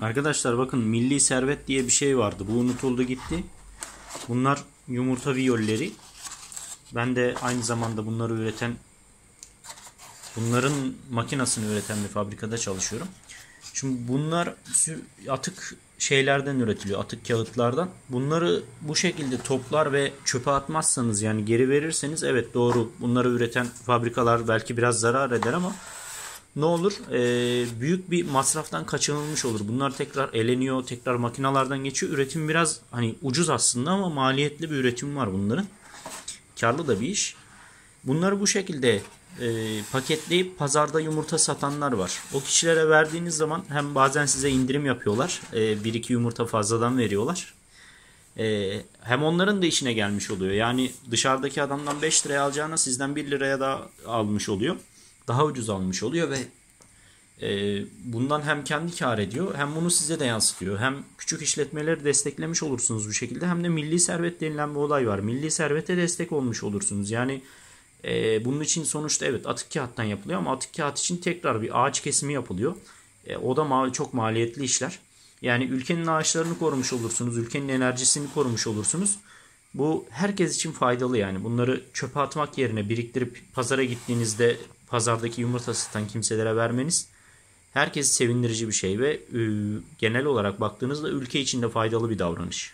Arkadaşlar bakın milli servet diye bir şey vardı. Bu unutuldu gitti. Bunlar yumurta viyolleri. Ben de aynı zamanda bunları üreten bunların makinasını üreten bir fabrikada çalışıyorum. Şimdi bunlar atık şeylerden üretiliyor. Atık kağıtlardan. Bunları bu şekilde toplar ve çöpe atmazsanız yani geri verirseniz evet doğru bunları üreten fabrikalar belki biraz zarar eder ama ne olur? Ee, büyük bir masraftan kaçınılmış olur. Bunlar tekrar eleniyor, tekrar makinalardan geçiyor. Üretim biraz hani ucuz aslında ama maliyetli bir üretim var bunların. Karlı da bir iş. Bunları bu şekilde e, paketleyip pazarda yumurta satanlar var. O kişilere verdiğiniz zaman hem bazen size indirim yapıyorlar. E, bir iki yumurta fazladan veriyorlar. E, hem onların da işine gelmiş oluyor. Yani dışarıdaki adamdan 5 liraya alacağına sizden 1 liraya da almış oluyor. Daha ucuz almış oluyor ve e, bundan hem kendi kar ediyor hem bunu size de yansıtıyor. Hem küçük işletmeleri desteklemiş olursunuz bu şekilde hem de milli servet denilen bir olay var. Milli servete destek olmuş olursunuz. Yani e, bunun için sonuçta evet atık kağıttan yapılıyor ama atık kağıt için tekrar bir ağaç kesimi yapılıyor. E, o da ma- çok maliyetli işler. Yani ülkenin ağaçlarını korumuş olursunuz, ülkenin enerjisini korumuş olursunuz. Bu herkes için faydalı yani. Bunları çöpe atmak yerine biriktirip pazara gittiğinizde pazardaki yumurta satan kimselere vermeniz herkesi sevindirici bir şey ve e, genel olarak baktığınızda ülke için de faydalı bir davranış.